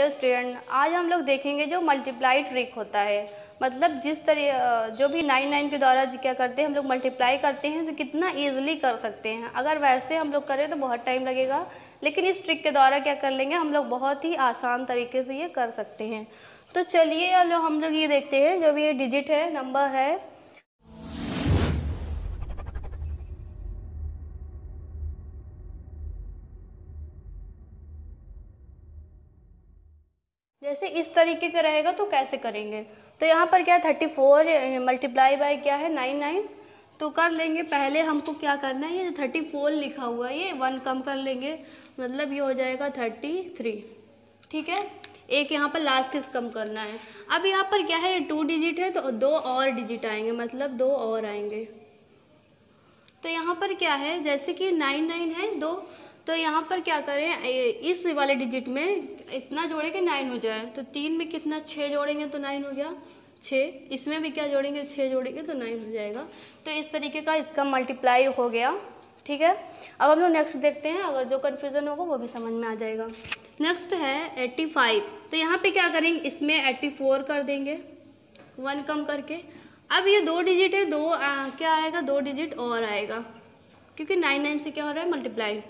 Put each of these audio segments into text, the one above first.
Hello student आज हम लोग देखेंगे जो मल्टीप्लाई ट्रिक होता है। मतलब जिस तरह जो भी नाइन नाइन के द्वारा क्या करते हैं, हम लोग मल्टीप्लाई करते हैं तो कितना इजीली कर सकते हैं। अगर वैसे हम लोग करें तो बहुत टाइम लगेगा, लेकिन इस ट्रिक के द्वारा क्या कर लेंगे, हम लोग बहुत ही आसान तरीके से ये कर सकते हैं। तो चलिए हम लोग ये देखते हैं, जो भी ये डिजिट है नंबर है जैसे इस तरीके का रहेगा तो कैसे करेंगे? तो यहाँ पर क्या है? थर्टी फोर मल्टीप्लाई बाय क्या है? नाइन नाइन तो कर लेंगे, पहले हमको क्या करना है? ये थर्टी फोर लिखा हुआ है, ये वन कम कर लेंगे। मतलब ये हो जाएगा थर्टी थ्री ठीक है? एक यहाँ पर लास्ट इस कम करना है। अब यहाँ पर क्या है? ये टू डिजिट है तो दो और डिजिट आएँगे। मतलब दो और आएँगे। तो यहाँ पर क्या है? जैसे कि नाइन नाइन है, दो तो यहाँ पर क्या करें इस वाले डिजिट में इतना जोड़े कि नाइन हो जाए। तो तीन में कितना? छः जोड़ेंगे तो नाइन हो गया। छः इसमें भी क्या जोड़ेंगे? छः जोड़ेंगे तो नाइन हो जाएगा। तो इस तरीके का इसका मल्टीप्लाई हो गया। ठीक है? अब हम लोग नेक्स्ट देखते हैं। अगर जो कन्फ्यूज़न होगा वो भी समझ में आ जाएगा। नेक्स्ट है एट्टी फाइव तो यहाँ पे क्या करेंगे? इसमें एट्टी फोर कर देंगे। वन कम करके। अब ये दो डिजिट है दो आ, क्या आएगा? दो डिजिट और आएगा। क्योंकि नाइन नाइन से क्या हो रहा है? मल्टीप्लाई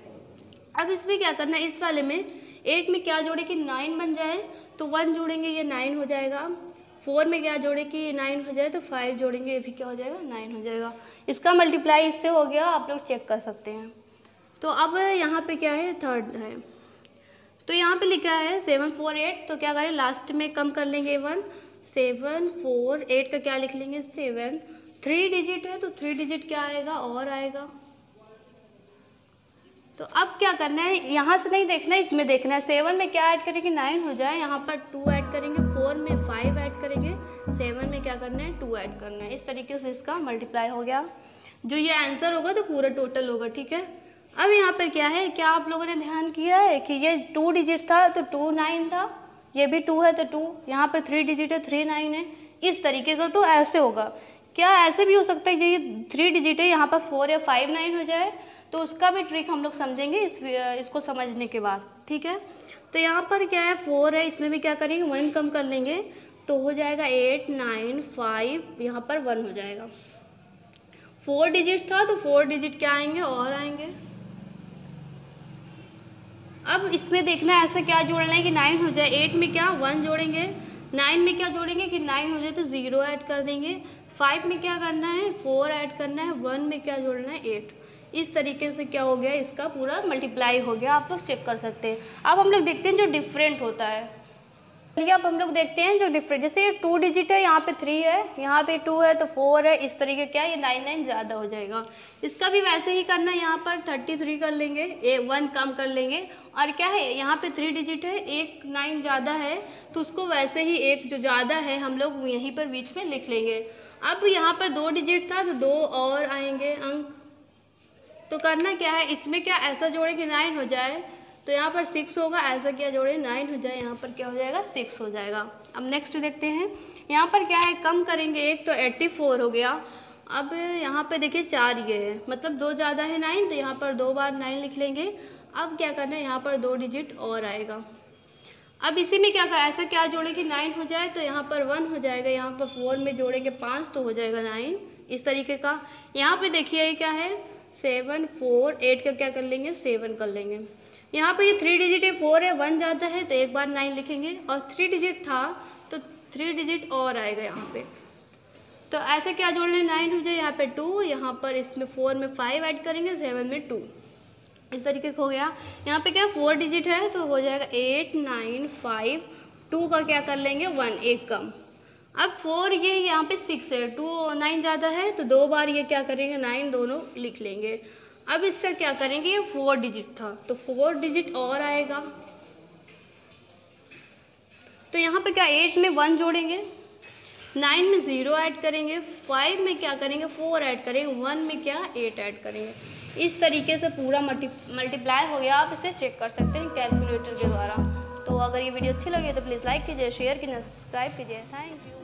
अब इसमें क्या करना है? इस वाले में एट में क्या जोड़े कि नाइन बन जाए? तो वन जोड़ेंगे, ये नाइन हो जाएगा। फोर में क्या जोड़े कि नाइन हो जाए? तो फाइव जोड़ेंगे, ये भी क्या हो जाएगा? नाइन हो जाएगा। इसका मल्टीप्लाई इससे हो गया, आप लोग चेक कर सकते हैं। तो अब यहाँ पे क्या है? थर्ड है। तो यहाँ पे लिखा है सेवन फोर एट तो क्या करें? लास्ट में कम कर लेंगे वन सेवन फोर एट का क्या लिख लेंगे? सेवन थ्री डिजिट है तो थ्री डिजिट क्या आएगा? और आएगा। तो अब क्या करना है? यहाँ से नहीं देखना है इसमें देखना है। सेवन में क्या ऐड करेंगे? नाइन हो जाए। यहाँ पर टू ऐड करेंगे। फोर में फाइव ऐड करेंगे। सेवन में क्या करना है? टू ऐड करना है। इस तरीके से इसका मल्टीप्लाई हो गया। जो ये आंसर होगा तो पूरा टोटल होगा, ठीक है? अब यहाँ पर क्या है? क्या आप लोगों ने ध्यान किया है कि ये टू डिजिट था तो टू नाइन था। ये भी टू है तो टू यहाँ पर थ्री डिजिट है थ्री नाइन है। इस तरीके का तो ऐसे होगा। क्या ऐसे भी हो सकता है ये थ्री डिजिट है, यहाँ पर फोर या फाइव नाइन हो जाए? तो उसका भी ट्रिक हम लोग समझेंगे इस, इसको समझने के बाद, ठीक है? तो यहाँ पर क्या है फोर है, इसमें भी क्या करेंगे वन कम कर लेंगे तो हो जाएगा एट नाइन फाइव यहाँ पर वन हो जाएगा। फोर डिजिट था तो फोर डिजिट क्या आएँगे, और आएँगे। अब इसमें देखना है, ऐसा क्या जोड़ना है कि नाइन हो जाए एट में क्या वन जोड़ेंगे नाइन में क्या जोड़ेंगे कि नाइन हो जाए तो ज़ीरो ऐड कर देंगे। फाइव में क्या करना है? फोर ऐड करना है, वन में क्या जोड़ना है? एट। इस तरीके से क्या हो गया? इसका पूरा मल्टीप्लाई हो गया। आप लोग चेक कर सकते हैं। अब हम लोग देखते हैं जो डिफरेंट होता है। चलिए अब हम लोग देखते हैं जो डिफरेंट। जैसे ये टू डिजिट है, यहाँ पे थ्री है, यहाँ पे टू है तो फोर है। इस तरीके क्या? ये नाइन नाइन ज़्यादा हो जाएगा। इसका भी वैसे ही करना है। यहाँ पर थर्टी थ्री कर लेंगे। ए वन कम कर लेंगे। और क्या है? यहाँ पे थ्री डिजिट है। एक नाइन ज़्यादा है तो उसको वैसे ही एक जो ज़्यादा है, हम लोग यहीं पर बीच में लिख लेंगे। अब यहाँ पर दो डिजिट था तो दो और आएँगे अंक। तो करना क्या है? इसमें क्या ऐसा जोड़े कि नाइन हो जाए? तो यहाँ पर सिक्स होगा, ऐसा क्या जोड़े? नाइन हो जाए। यहाँ पर क्या हो जाएगा? सिक्स हो जाएगा। अब नेक्स्ट देखते हैं। यहाँ पर क्या है? कम करेंगे एक तो एट्टी फोर हो गया। अब यहाँ पे देखिए चार ये है। मतलब दो ज़्यादा है नाइन तो यहाँ पर दो बार नाइन लिख लेंगे। अब क्या करना है? यहाँ पर दो डिजिट और आएगा। अब इसी में क्या कर ऐसा क्या जोड़े कि नाइन हो जाए तो यहाँ पर वन हो जाएगा, यहाँ पर फोर में जोड़ेंगे पाँच तो हो जाएगा नाइन इस तरीके का। यहाँ पे देखिए ये क्या है सेवन फोर एट का क्या कर लेंगे सेवन कर लेंगे। यहाँ पे ये थ्री डिजिट है फोर है वन जाता है तो एक बार नाइन लिखेंगे। और थ्री डिजिट था तो थ्री डिजिट और आएगा यहाँ पे। तो ऐसे क्या जोड़ लें नाइन हो जाए, यहाँ पे टू यहाँ पर इसमें फोर में फाइव ऐड करेंगे सेवन में टू इस तरीके का हो गया। यहाँ पे क्या फोर डिजिट है तो हो जाएगा एट नाइन फाइव टू का क्या कर लेंगे वन एक कम अब फोर ये यहाँ पे सिक्स है टू नाइन ज़्यादा है तो दो बार ये क्या करेंगे नाइन दोनों लिख लेंगे। अब इसका क्या करेंगे, ये फोर डिजिट था तो फोर डिजिट और आएगा। तो यहाँ पे क्या एट में वन जोड़ेंगे नाइन में ज़ीरो ऐड करेंगे फाइव में क्या करेंगे फोर ऐड करेंगे वन में क्या एट ऐड करेंगे। इस तरीके से पूरा मल्टी मल्टीप्लाई हो गया। आप इसे चेक कर सकते हैं कैलकुलेटर के द्वारा। तो अगर ये वीडियो अच्छी लगी तो प्लीज़ लाइक कीजिए शेयर कीजिए सब्सक्राइब कीजिए। Thank you